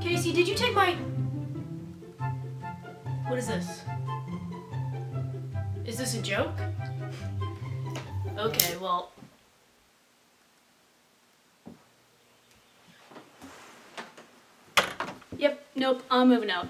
Casey, did you take my... What is this? Is this a joke? Okay, well... Yep, nope, I'm moving out.